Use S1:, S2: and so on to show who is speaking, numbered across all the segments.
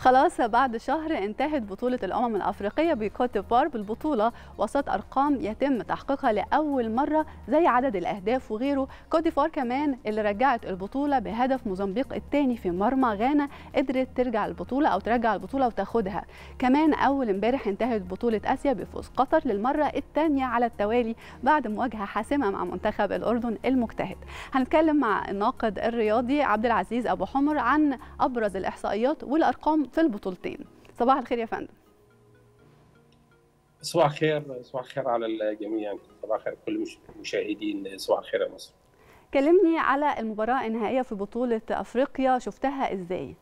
S1: خلاص بعد شهر انتهت بطولة الأمم الأفريقية بكوت ديفوار بالبطولة وسط أرقام يتم تحقيقها لأول مرة زي عدد الأهداف وغيره. كوت ديفوار كمان اللي رجعت البطولة بهدف موزمبيق الثاني في مرمى غانا قدرت ترجع البطولة أو ترجع البطولة وتاخدها. كمان أول امبارح انتهت بطولة آسيا بفوز قطر للمرة الثانية على التوالي بعد مواجهة حاسمة مع منتخب الأردن المجتهد. هنتكلم مع الناقد الرياضي عبد العزيز أبو حمر عن أبرز الإحصائيات والأرقام في البطولتين. صباح الخير يا فندم.
S2: صباح الخير صباح الخير على الجميع. صباح الخير كل المشاهدين صباح الخير يا مصر.
S1: كلمني على المباراة النهائية في بطولة أفريقيا شفتها إزاي؟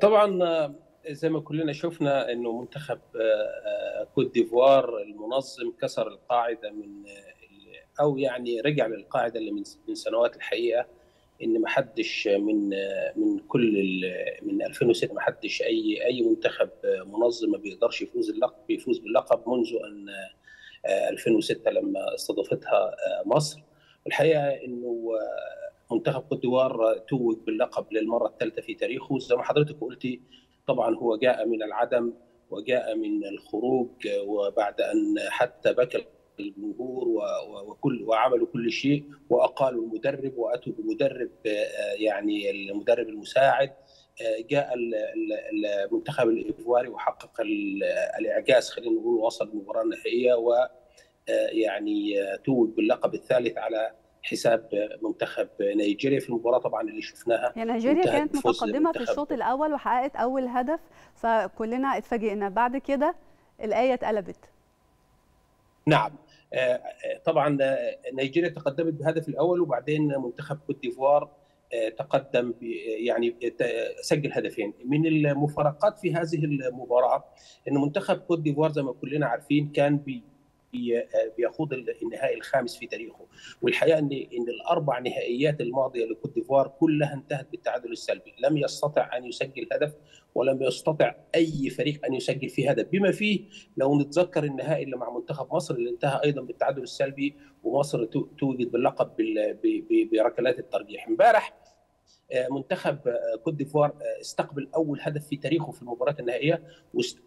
S2: طبعا زي ما كلنا شفنا إنه منتخب كوت ديفوار المنظم كسر القاعدة من أو يعني رجع للقاعدة اللي من سنوات الحقيقة. إن ما حدش من من كل من 2006 ما حدش أي أي منتخب منظم ما بيقدرش يفوز اللقب يفوز باللقب منذ أن 2006 لما استضافتها مصر. والحقيقة إنه منتخب كوت ديفوار توج باللقب للمرة الثالثة في تاريخه. زي ما حضرتك قلتي طبعا هو جاء من العدم وجاء من الخروج وبعد أن حتى بكى الجمهور وكل وعملوا كل شيء وأقالوا المدرب وأتوا بمدرب يعني المدرب المساعد. جاء المنتخب الايفواري وحقق الإعجاز خلينا نقول وصل المباراه النهائيه ويعني توج باللقب الثالث على حساب منتخب نيجيريا. في المباراة طبعا اللي شفناها
S1: يعني نيجيريا كانت متقدمة في الشوط الأول وحققت أول هدف فكلنا اتفاجئنا. بعد كده الآية اتقلبت.
S2: نعم. طبعا نيجيريا تقدمت بهدف الأول وبعدين منتخب كوت ديفوار تقدم يعني سجل هدفين. من المفارقات في هذه المباراة إن منتخب كوت ديفوار زي ما كلنا عارفين كان بيخوض النهائي الخامس في تاريخه. والحقيقة إن إن الأربع نهائيات الماضية لكوت ديفوار كلها انتهت بالتعادل السلبي. لم يستطع أن يسجل هدف ولم يستطع أي فريق أن يسجل فيه هدف. بما فيه لو نتذكر النهائي اللي مع منتخب مصر اللي انتهى أيضا بالتعادل السلبي ومصر توجد باللقب بركلات الترجيح. امبارح منتخب كوت ديفوار استقبل أول هدف في تاريخه في المباراة النهائية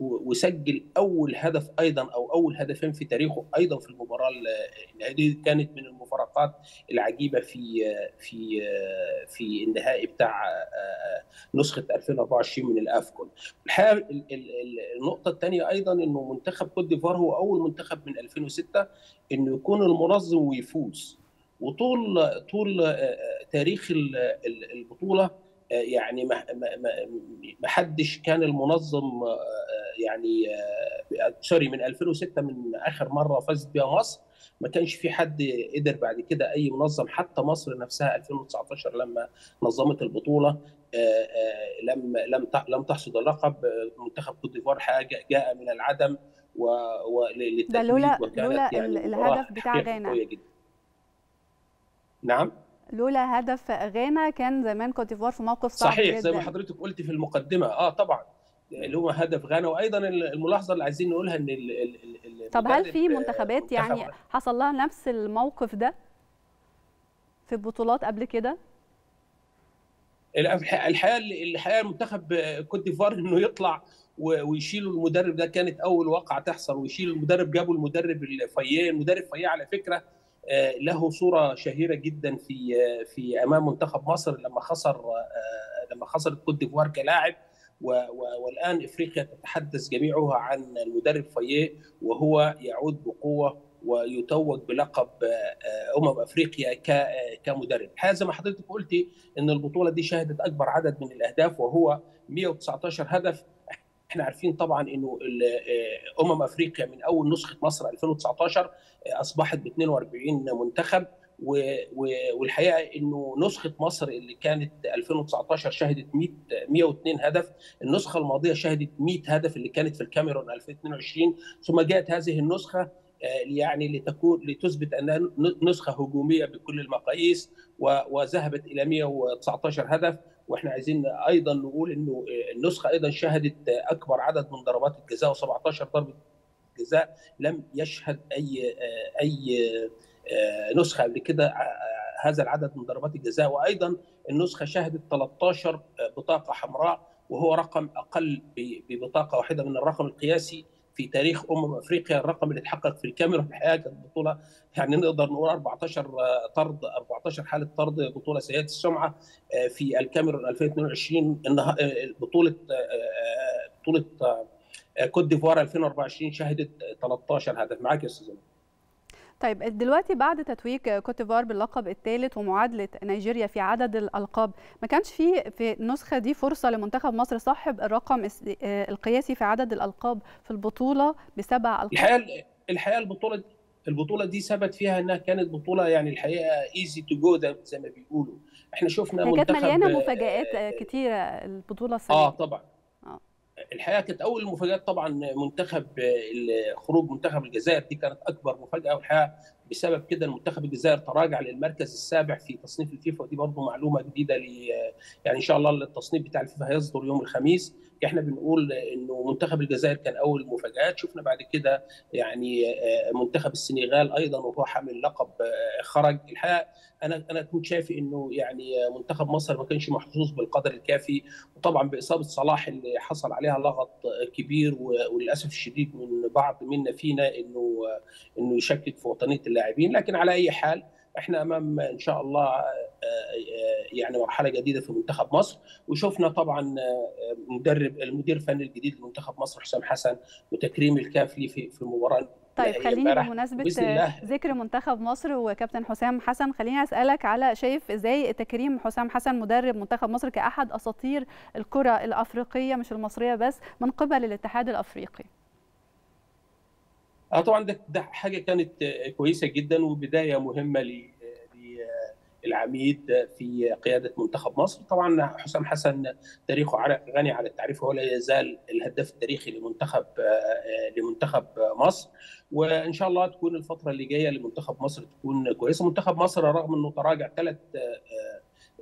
S2: وسجل أول هدف أيضا أو أول هدفين في تاريخه أيضا في المباراة النهائية. كانت من المفارقات العجيبة في في في النهائي بتاع نسخة 2024 من الأفكون. الحقيقة النقطة الثانية أيضا إنه منتخب كوت ديفوار هو أول منتخب من 2006 إنه يكون المنظم ويفوز. وطول طول تاريخ البطولة يعني ما حدش كان المنظم يعني sorry من 2006 من آخر مرة فازت بها مصر. ما كانش في حد قدر بعد كده أي منظم حتى مصر نفسها 2019 لما نظمت البطولة لم لم لم تحصد اللقب. منتخب كوت ديفوار جاء من العدم
S1: وللتتويج لولا لولا يعني الهدف بتاع غانا.
S2: نعم.
S1: لولا هدف غانا كان زمان كوت ديفوار في موقف صعب
S2: صحيح
S1: جدا.
S2: زي ما حضرتك قلت في المقدمة. آه طبعا. لولا هدف غانا. وأيضا الملاحظة اللي عايزين نقولها إن ال ال
S1: طب هل في منتخبات يعني حصل لها نفس الموقف ده في بطولات قبل كده؟
S2: الحقيقة الحقيقة المنتخب كوت ديفوار إنه يطلع ويشيلوا المدرب ده. كانت أول واقعة تحصل. ويشيلوا المدرب جابوا المدرب إيميرس فاييه المدرب فاييه على فكرة. له صورة شهيرة جدا في في أمام منتخب مصر لما خسر لما خسر كوت ديفوار كلاعب. والآن إفريقيا تتحدث جميعها عن المدرب فاييه وهو يعود بقوة ويتوج بلقب أمم أفريقيا كمدرب. زي ما حضرتك قلتي إن البطولة دي شهدت أكبر عدد من الأهداف وهو 119 هدف. إحنا عارفين طبعا إنه أمم أفريقيا من أول نسخة مصر 2019 أصبحت ب 42 منتخب والحقيقة إنه نسخة مصر اللي كانت 2019 شهدت 100 102 هدف، النسخة الماضية شهدت 100 هدف اللي كانت في الكاميرون 2022 ثم جاءت هذه النسخة يعني لتكون لتثبت انها نسخة هجومية بكل المقاييس وذهبت إلى 119 هدف. وإحنا عايزين أيضا نقول إنه النسخة أيضا شهدت أكبر عدد من ضربات الجزاء و17 ضربة جزاء لم يشهد أي أي نسخة قبل كده هذا العدد من ضربات الجزاء. وأيضا النسخة شهدت 13 بطاقة حمراء وهو رقم أقل ببطاقة واحدة من الرقم القياسي. في تاريخ أمم أفريقيا الرقم اللي اتحقق في الكاميرون الحقيقة كانت بطوله يعني نقدر نقول 14 طرد 14 حالة طرد بطولة سيئه السمعة في الكاميرون 2022 بطولة بطولة كوت ديفوار 2024 شهدت 13 هدف. معاك يا أستاذ
S1: طيب دلوقتي بعد تتويج كوت ديفوار باللقب الثالث ومعادلة نيجيريا في عدد الألقاب ما كانش في في النسخة دي فرصة لمنتخب مصر صاحب الرقم القياسي في عدد الألقاب في البطولة بسبع ألقاب؟
S2: الحقيقة الحقيقة البطولة البطولة دي ثبت فيها إنها كانت بطولة يعني الحقيقة easy to go زي ما بيقولوا. إحنا شفنا
S1: منتخب كانت مليانة مفاجآت كتيرة البطولة السنة
S2: آه طبعا. الحقيقة كانت أول المفاجآت طبعا منتخب خروج منتخب الجزائر دي كانت أكبر مفاجأة والحقيقة بسبب كده المنتخب الجزائر تراجع للمركز السابع في تصنيف الفيفا ودي برضه معلومة جديدة لي يعني إن شاء الله التصنيف بتاع الفيفا هيصدر يوم الخميس. إحنا بنقول إنه منتخب الجزائر كان أول المفاجآت. شفنا بعد كده يعني منتخب السنغال أيضا وهو حامل لقب خرج. الحقيقة أنا أنا كنت شايف إنه يعني منتخب مصر ما كانش محظوظ بالقدر الكافي. وطبعا بإصابة صلاح اللي حصل عليها لغط كبير وللأسف الشديد من بعض منا فينا إنه إنه يشكك في وطنية اللاعبين لكن على أي حال إحنا أمام إن شاء الله يعني مرحلة جديدة في منتخب مصر. وشفنا طبعا مدرب المدير الفني الجديد لمنتخب مصر حسام حسن وتكريم الكافلي في في المباراة
S1: طيب خليني بمناسبة ذكر منتخب مصر وكابتن حسام حسن خليني أسألك على شايف إزاي تكريم حسام حسن مدرب منتخب مصر كأحد أساطير الكرة الأفريقية مش المصرية بس من قبل الاتحاد الأفريقي؟
S2: آه طبعا ده, ده حاجة كانت كويسة جدا وبداية مهمة للعميد في قيادة منتخب مصر. طبعا حسام حسن تاريخه غني على التعريف وهو لا يزال الهداف التاريخي لمنتخب لمنتخب مصر. وإن شاء الله تكون الفترة اللي جاية لمنتخب مصر تكون كويسة. منتخب مصر رغم إنه تراجع ثلاث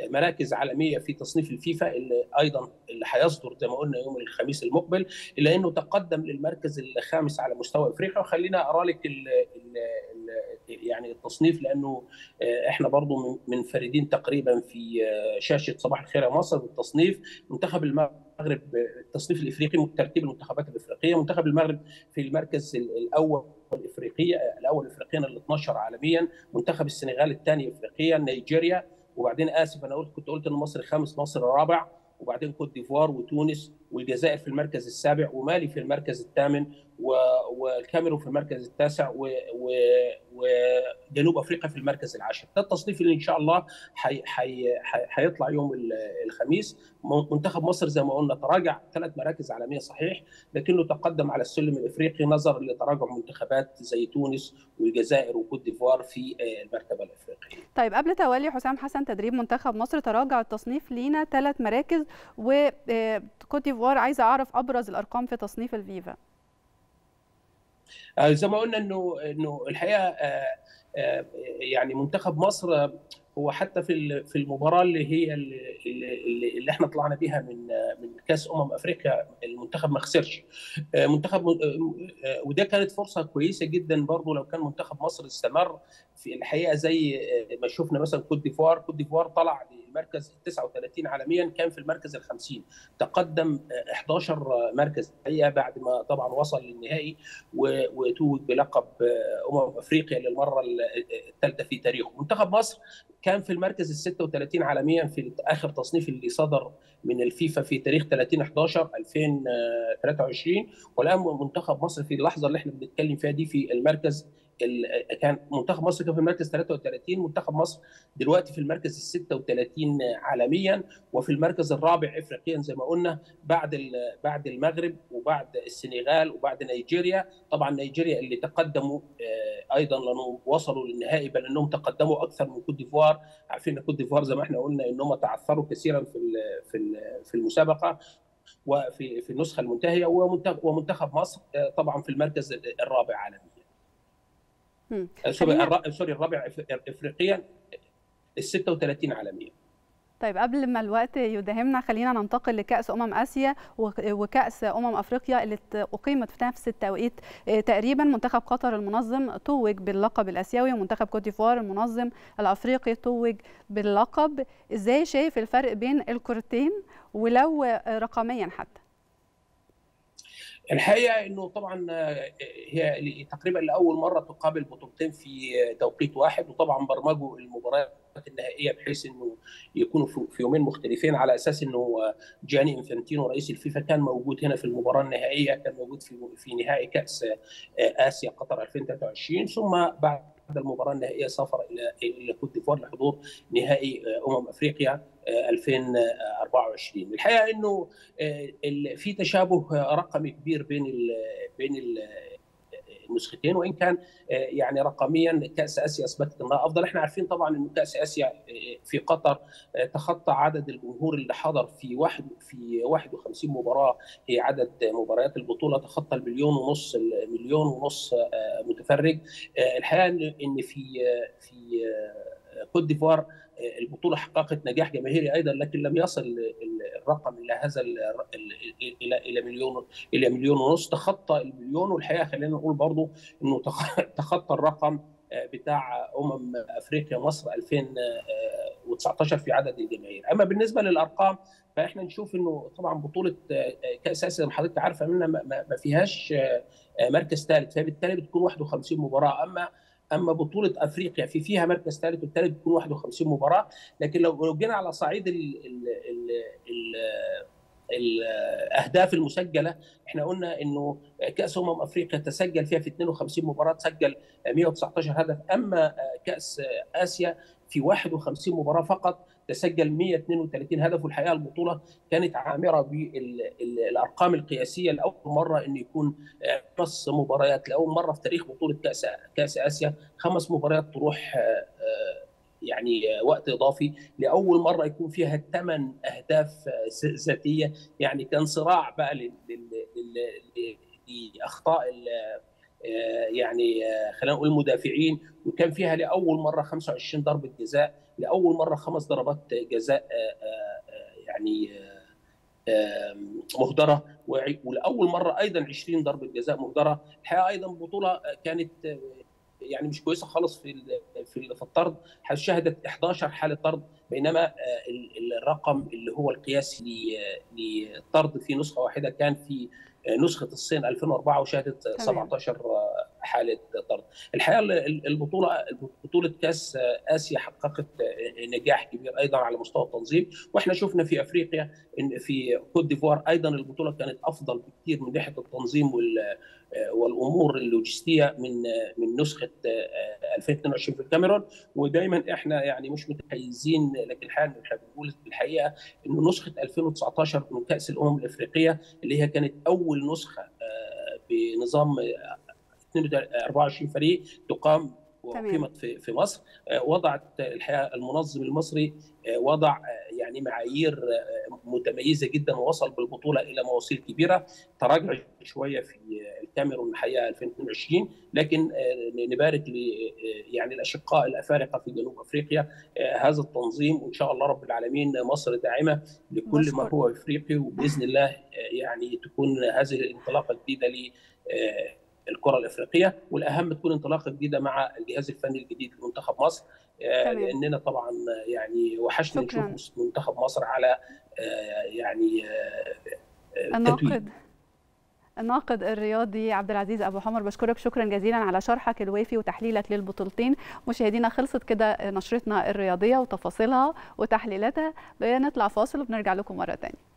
S2: مراكز عالمية في تصنيف الفيفا اللي أيضا اللي هيصدر زي ما قلنا يوم الخميس المقبل إلا إنه تقدم للمركز الخامس على مستوى أفريقيا. وخلينا أقرأ لك يعني التصنيف لأنه إحنا برضو منفردين تقريبا في شاشة صباح الخير يا مصر بالتصنيف منتخب المغرب التصنيف الإفريقي ترتيب المنتخبات الإفريقية. منتخب المغرب في المركز الأول الإفريقية الأول افريقيا ال 12 عالميا. منتخب السنغال الثاني افريقيا. نيجيريا وبعدين آسف أنا قلت كنت قلت إن مصر خامس مصر رابع وبعدين كوت ديفوار وتونس والجزائر في المركز السابع ومالي في المركز الثامن والكاميرون في المركز التاسع وجنوب أفريقيا في المركز العاشر ده التصنيف اللي إن شاء الله حي حي هيطلع يوم الخميس منتخب مصر زي ما قلنا تراجع ثلاث مراكز عالمية صحيح لكنه تقدم على السلم الإفريقي نظرا لتراجع منتخبات زي تونس والجزائر وكوت ديفوار في المرتبة الإفريقية.
S1: طيب قبل تولي حسام حسن تدريب منتخب مصر تراجع التصنيف لينا ثلاث مراكز وكوت ديفوار عايزة أعرف أبرز الأرقام في تصنيف الفيفا.
S2: زي ما قلنا إنه إنه الحقيقة يعني منتخب مصر هو حتى في في المباراة اللي هي اللي, اللي إحنا طلعنا بيها من من كأس أمم أفريقيا المنتخب ما خسرش. منتخب وده كانت فرصة كويسة جدا برضه لو كان منتخب مصر استمر في الحقيقة زي ما شفنا مثلا كوت ديفوار. كوت ديفوار طلع للمركز 39 عالميا كان في المركز ال 50 تقدم 11 مركز. الحقيقة بعد ما طبعا وصل للنهائي وتوج بلقب أمم أفريقيا للمرة الثالثة في تاريخه. منتخب مصر كان في المركز ال 36 عالميا في آخر تصنيف اللي صدر من الفيفا في تاريخ 30 11 2023 والآن منتخب مصر في اللحظة اللي إحنا بنتكلم فيها دي في المركز كان منتخب مصر كان في المركز 33 منتخب مصر دلوقتي في المركز ال 36 عالميا وفي المركز الرابع افريقيا زي ما قلنا بعد بعد المغرب وبعد السنغال وبعد نيجيريا. طبعا نيجيريا اللي تقدموا أيضا لأنهم وصلوا للنهائي بل إنهم تقدموا أكثر من كوت ديفوار. عارفين كوت ديفوار زي ما إحنا قلنا انهم تعثروا كثيرا في في في المسابقة وفي في النسخة المنتهية. ومنتخب مصر طبعا في المركز الرابع عالميا. سوري سوري الرابع افريقيا ال 36 عالميا
S1: طيب قبل ما الوقت يداهمنا خلينا ننتقل لكأس أمم آسيا وكأس أمم أفريقيا اللي أقيمت في نفس التوقيت تقريبا منتخب قطر المنظم توج باللقب الآسيوي ومنتخب كوت ديفوار المنظم الأفريقي توج باللقب. إزاي شايف الفرق بين الكرتين ولو رقميا حتى؟
S2: الحقيقة إنه طبعا هي تقريبا لأول مرة تقابل بطولتين في توقيت واحد وطبعا برمجوا المباريات النهائية بحيث إنه يكونوا في يومين مختلفين على أساس إنه جاني انفانتينو رئيس الفيفا كان موجود هنا في المباراة النهائية كان موجود في في نهائي كأس آسيا قطر 2023 ثم بعد المباراة النهائية سافر إلى إلى كوت ديفوار لحضور نهائي أمم أفريقيا 2024 الحقيقة إنه في تشابه رقمي كبير بين ال بين ال النسختين وإن كان يعني رقميا كأس آسيا اثبتت انها افضل إحنا عارفين طبعا إنه كأس آسيا في قطر تخطى عدد الجمهور اللي حضر في واحد في 51 مباراة. هي عدد مباريات البطولة تخطى المليون ونص المليون ونص متفرج. الحقيقة إن في في كوت ديفوار البطولة حققت نجاح جماهيري أيضا لكن لم يصل الرقم إلى هذا إلى إلى مليون إلى مليون ونص تخطى المليون والحقيقة خلينا نقول برضه إنه تخطى الرقم بتاع أمم أفريقيا مصر 2019 في عدد الجماهير. أما بالنسبة للأرقام فإحنا نشوف إنه طبعا بطولة كأس آسيا زي ما حضرتك عارفة منها ما فيهاش مركز ثالث فبالتالي بتكون 51 مباراة. أما أما بطولة أفريقيا في فيها مركز ثالث والثالث بيكون 51 مباراة. لكن لو جينا على صعيد ال ال ال ال الأهداف المسجلة إحنا قلنا إنه كأس أمم أفريقيا تسجل فيها في 52 مباراة تسجل 119 هدف. أما كأس آسيا في 51 مباراة فقط تسجل 132 هدف والحقيقة البطولة كانت عامرة بالأرقام القياسية لأول مرة إن يكون خمس مباريات لأول مرة في تاريخ بطولة كأس كأس آسيا خمس مباريات تروح يعني وقت إضافي. لأول مرة يكون فيها ثمان أهداف ذاتية. يعني كان صراع بقى لأخطاء يعني خلينا نقول المدافعين. وكان فيها لأول مرة 25 ضربة جزاء. لأول مرة خمس ضربات جزاء يعني مهدرة. ولأول مرة أيضا 20 ضربة جزاء مهدرة. الحقيقة أيضا بطولة كانت يعني مش كويسة خالص في في الطرد. شهدت 11 حالة طرد بينما الرقم اللي هو القياس للطرد في نسخة واحدة كان في نسخة الصين 2004 وشهدت 17 حالة طرد. الحقيقة البطولة بطولة كأس آسيا حققت نجاح كبير أيضا على مستوى التنظيم وإحنا شفنا في أفريقيا إن في كوت ديفوار أيضا البطولة كانت أفضل بكثير من ناحيه التنظيم والأمور اللوجستية من من نسخة 2022 في الكاميرون ودايما إحنا يعني مش متحيزين لكن الحقيقة إحنا بنقول الحقيقة انه نسخة 2019 من كأس الأمم الأفريقية اللي هي كانت أول نسخة بنظام 24 فريق تقام وقيمت في في مصر. وضعت الحقيقة المنظم المصري وضع يعني معايير متميزة جدا ووصل بالبطولة إلى مواصيل كبيرة. تراجع شوية في الكاميرون الحقيقة 2022 لكن نبارك ل يعني الأشقاء الأفارقة في جنوب أفريقيا. هذا التنظيم وإن شاء الله رب العالمين مصر داعمة لكل ما هو أفريقي وبإذن الله يعني تكون هذه الانطلاقة الجديدة ل الكرة الإفريقية والأهم تكون انطلاقة جديدة مع الجهاز الفني الجديد لمنتخب مصر. تمام. لأننا طبعا يعني وحشنا نشوف منتخب مصر على يعني
S1: الناقد. الناقد الرياضي عبد العزيز أبو حمر بشكرك شكرا جزيلا على شرحك الوافي وتحليلك للبطولتين. مشاهدينا خلصت كده نشرتنا الرياضية وتفاصيلها وتحليلاتها. نطلع فاصل وبنرجع لكم مرة ثانية